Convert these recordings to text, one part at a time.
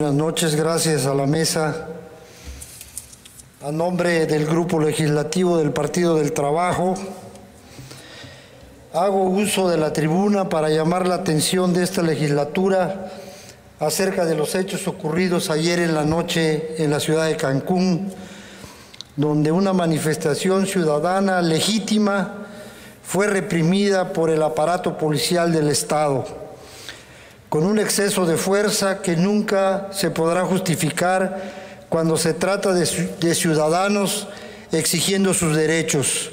Buenas noches, gracias a la mesa. A nombre del Grupo Legislativo del Partido del Trabajo, hago uso de la tribuna para llamar la atención de esta legislatura acerca de los hechos ocurridos ayer en la noche en la ciudad de Cancún, donde una manifestación ciudadana legítima fue reprimida por el aparato policial del Estado con un exceso de fuerza que nunca se podrá justificar cuando se trata de, ciudadanos exigiendo sus derechos,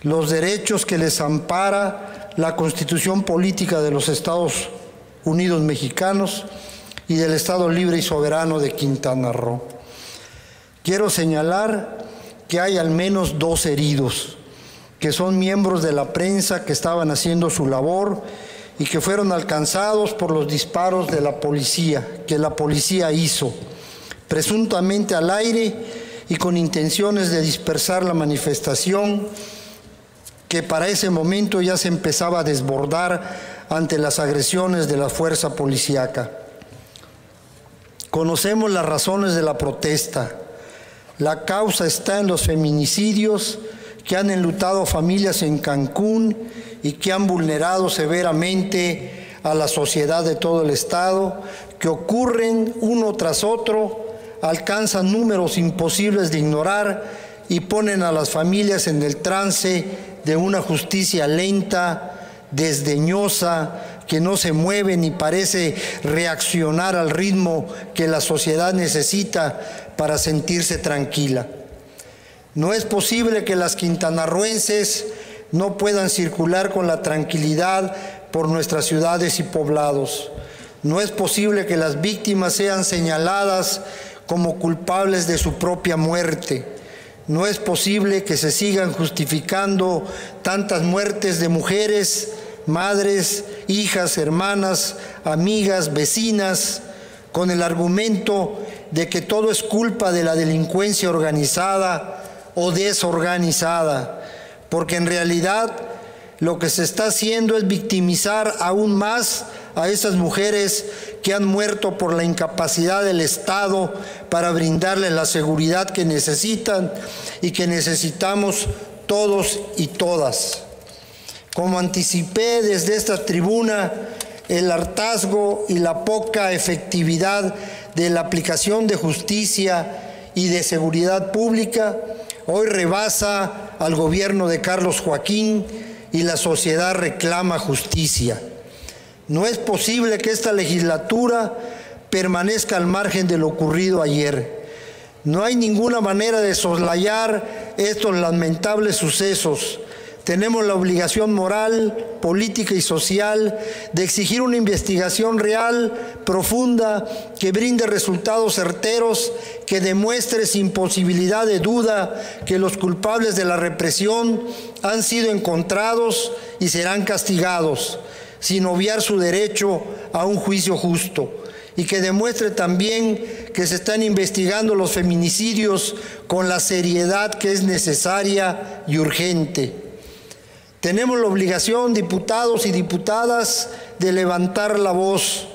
los derechos que les ampara la constitución política de los Estados Unidos mexicanos y del Estado libre y soberano de Quintana Roo. Quiero señalar que hay al menos dos heridos, que son miembros de la prensa que estaban haciendo su labor y que fueron alcanzados por los disparos de la policía, que la policía hizo, presuntamente al aire y con intenciones de dispersar la manifestación que para ese momento ya se empezaba a desbordar ante las agresiones de la fuerza policíaca. Conocemos las razones de la protesta. La causa está en los feminicidios que han enlutado familias en Cancún y que han vulnerado severamente a la sociedad de todo el Estado, que ocurren uno tras otro, alcanzan números imposibles de ignorar y ponen a las familias en el trance de una justicia lenta, desdeñosa, que no se mueve ni parece reaccionar al ritmo que la sociedad necesita para sentirse tranquila. No es posible que las quintanarruenses no puedan circular con la tranquilidad por nuestras ciudades y poblados. No es posible que las víctimas sean señaladas como culpables de su propia muerte. No es posible que se sigan justificando tantas muertes de mujeres, madres, hijas, hermanas, amigas, vecinas, con el argumento de que todo es culpa de la delincuencia organizada o desorganizada porque en realidad lo que se está haciendo es victimizar aún más a esas mujeres que han muerto por la incapacidad del Estado para brindarles la seguridad que necesitan y que necesitamos todos y todas. Como anticipé desde esta tribuna, el hartazgo y la poca efectividad de la aplicación de justicia y de seguridad pública hoy rebasa al gobierno de Carlos Joaquín y la sociedad reclama justicia. No es posible que esta legislatura permanezca al margen de lo ocurrido ayer. No hay ninguna manera de soslayar estos lamentables sucesos tenemos la obligación moral, política y social de exigir una investigación real, profunda, que brinde resultados certeros, que demuestre sin posibilidad de duda que los culpables de la represión han sido encontrados y serán castigados, sin obviar su derecho a un juicio justo y que demuestre también que se están investigando los feminicidios con la seriedad que es necesaria y urgente. Tenemos la obligación, diputados y diputadas, de levantar la voz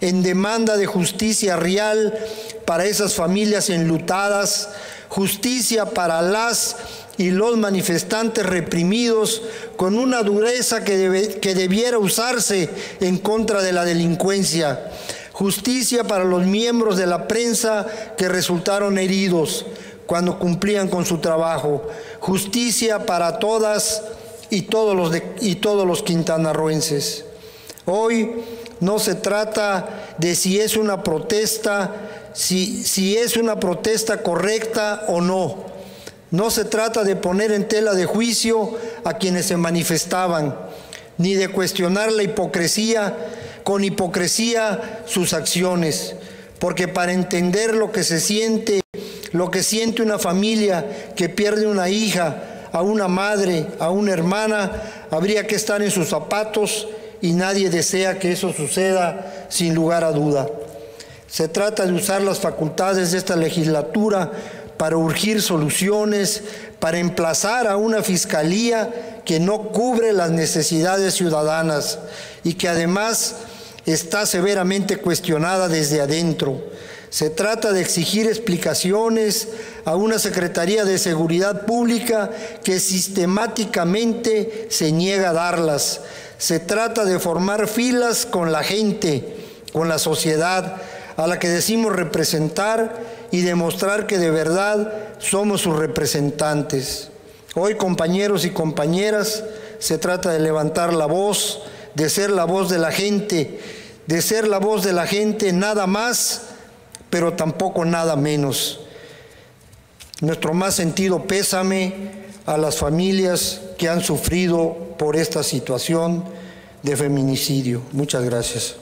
en demanda de justicia real para esas familias enlutadas, justicia para las y los manifestantes reprimidos con una dureza que, debiera usarse en contra de la delincuencia, justicia para los miembros de la prensa que resultaron heridos cuando cumplían con su trabajo, justicia para todas y todos los, y todos los quintanarroenses. Hoy no se trata de si es una protesta, si, si es una protesta correcta o no. No se trata de poner en tela de juicio a quienes se manifestaban, ni de cuestionar la hipocresía, con hipocresía sus acciones, porque para entender lo que se siente, lo que siente una familia que pierde una hija, a una madre, a una hermana, habría que estar en sus zapatos y nadie desea que eso suceda sin lugar a duda. Se trata de usar las facultades de esta legislatura para urgir soluciones, para emplazar a una fiscalía que no cubre las necesidades ciudadanas y que además está severamente cuestionada desde adentro. Se trata de exigir explicaciones a una Secretaría de Seguridad Pública que sistemáticamente se niega a darlas. Se trata de formar filas con la gente, con la sociedad, a la que decimos representar y demostrar que de verdad somos sus representantes. Hoy, compañeros y compañeras, se trata de levantar la voz, de ser la voz de la gente, de ser la voz de la gente nada más, pero tampoco nada menos. Nuestro más sentido pésame a las familias que han sufrido por esta situación de feminicidio. Muchas gracias.